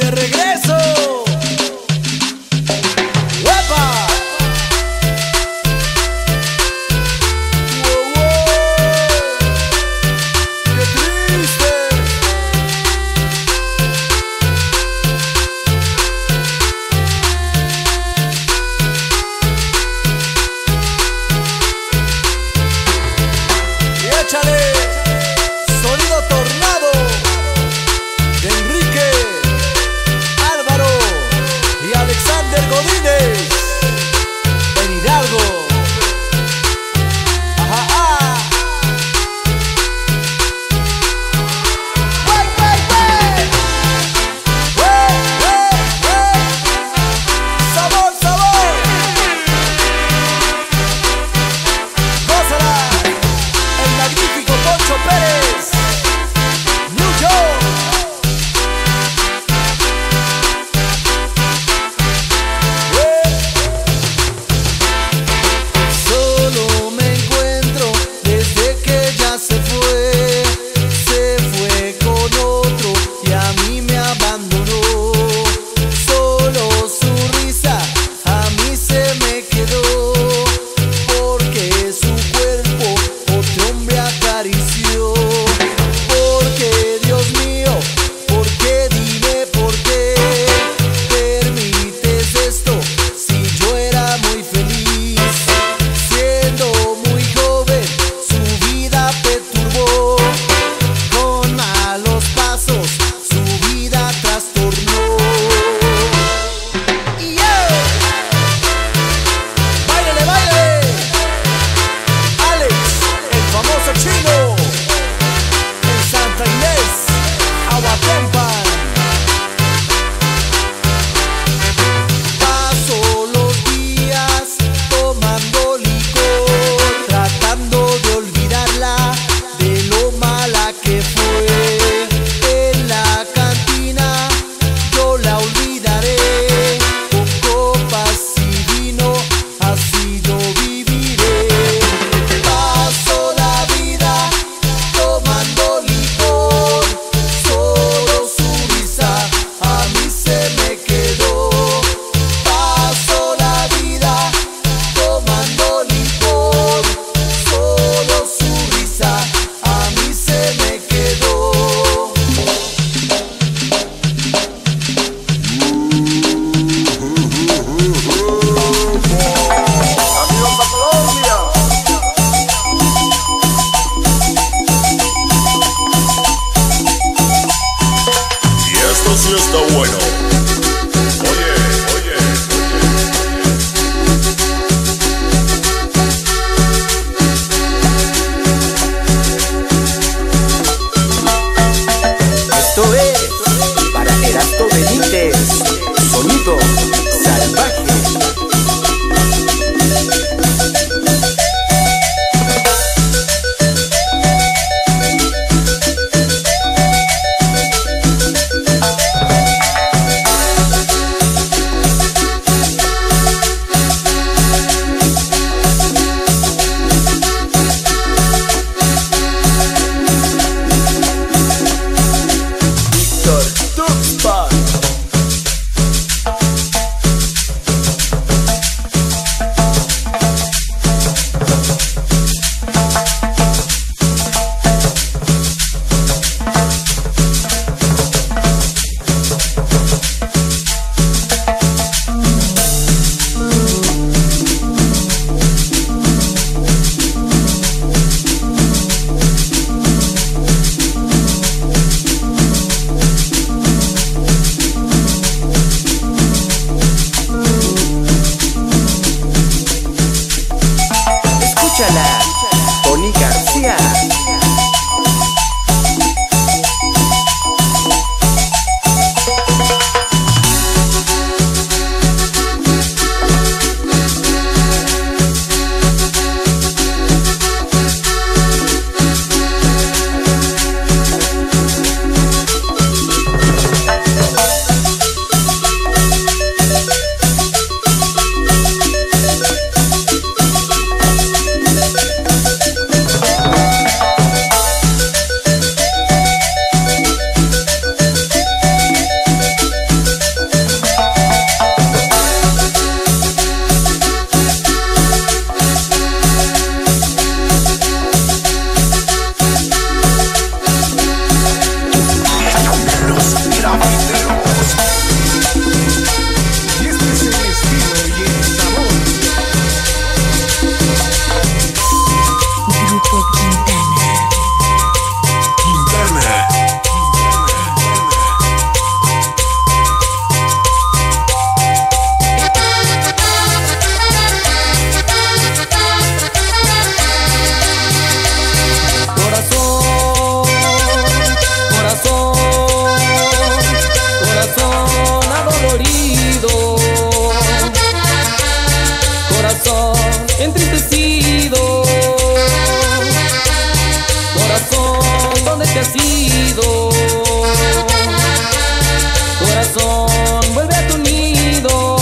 de regreso. bueno. Tony García. entristecido. Corazón, ¿dónde te has ido? Corazón, vuelve a tu nido.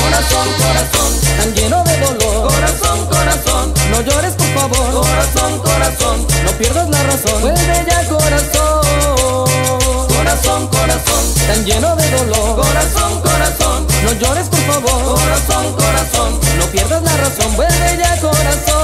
Corazón, corazón, tan lleno de dolor. Corazón, corazón, no llores por favor. Corazón, corazón, no pierdas la razón. Vuelve ya, corazón. Corazón, corazón, tan lleno de dolor. Corazón, corazón no llores por favor, corazón, corazón, no pierdas la razón, vuelve ya corazón.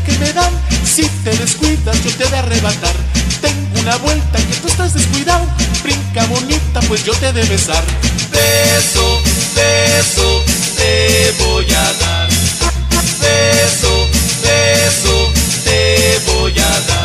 que me dan. Si te descuidas, yo te de arrebatar. Tengo una vuelta que tú estás descuidado. Brinca bonita, pues yo te de besar. Beso, beso, te voy a dar. Beso, beso, te voy a dar.